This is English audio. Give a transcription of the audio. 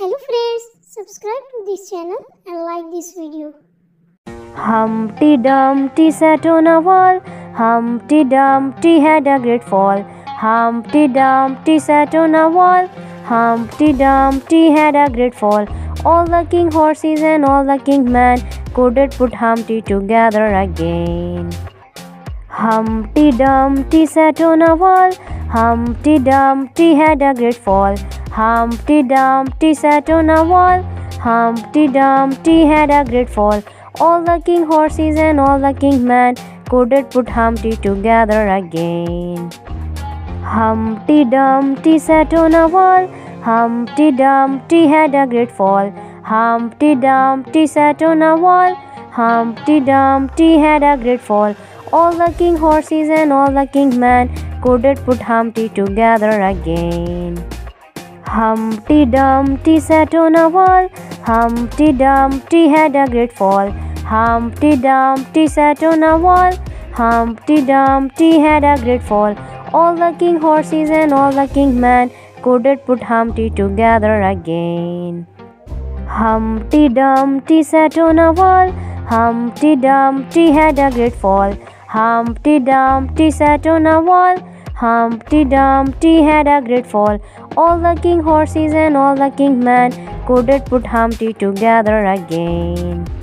Hello friends, subscribe to this channel and like this video. Humpty Dumpty sat on a wall. Humpty Dumpty had a great fall. Humpty Dumpty sat on a wall. Humpty Dumpty had a great fall. All the king horses and all the king men couldn't put Humpty together again. Humpty Dumpty sat on a wall. Humpty Dumpty had a great fall. Humpty Dumpty sat on a wall. Humpty Dumpty had a great fall. All the king horses and all the king men couldn't put Humpty together again. Humpty Dumpty sat on a wall. Humpty Dumpty had a great fall. Humpty Dumpty sat on a wall. Humpty Dumpty had a great fall. All the king horses and all the king men couldn't put Humpty together again. Humpty Dumpty sat on a wall. Humpty Dumpty had a great fall. Humpty Dumpty sat on a wall. Humpty Dumpty had a great fall. All the king horses and all the king men couldn't put Humpty together again. Humpty Dumpty sat on a wall. Humpty Dumpty had a great fall. Humpty Dumpty sat on a wall. Humpty Dumpty had a great fall. All the king horses and all the king men couldn't put Humpty together again.